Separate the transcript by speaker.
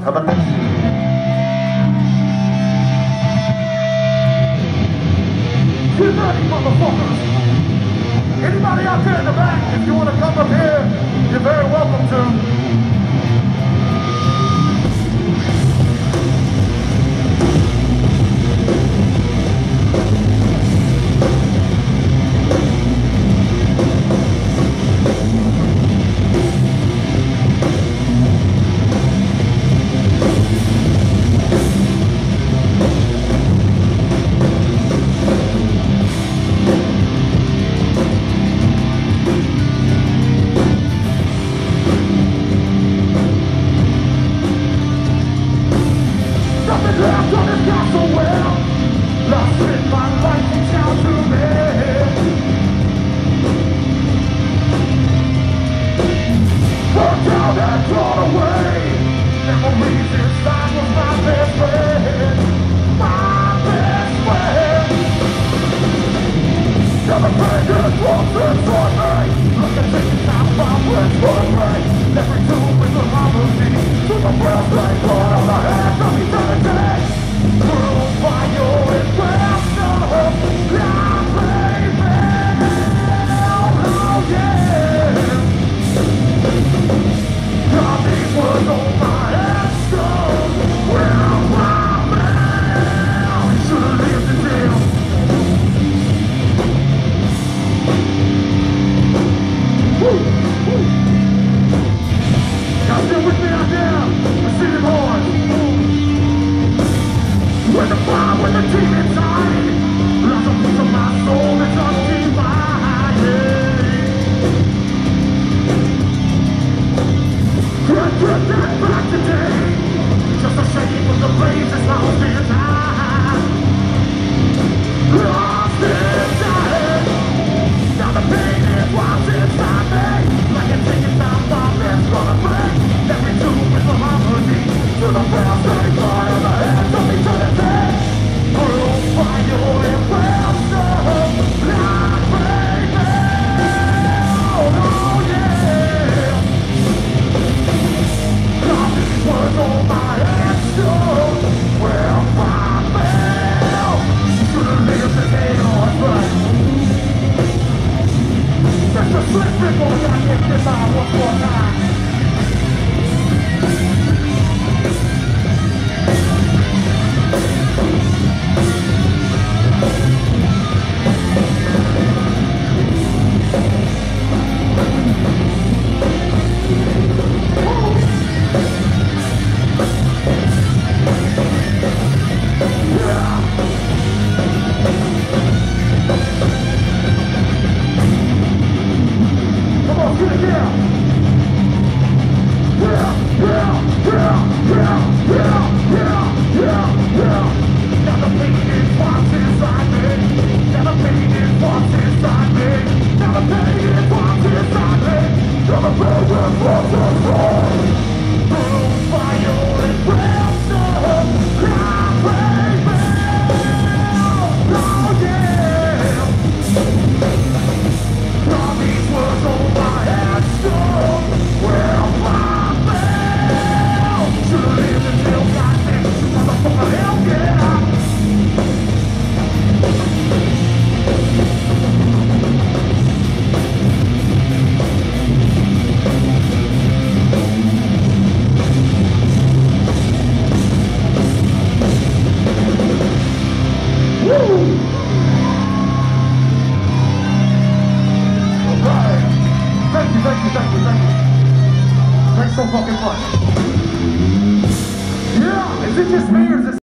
Speaker 1: How about
Speaker 2: this? 230, motherfuckers! Anybody out there in the back, if you want to come up here, you're very welcome to. thank you, thank you. Thanks so fucking much. Yeah, is it just me or is it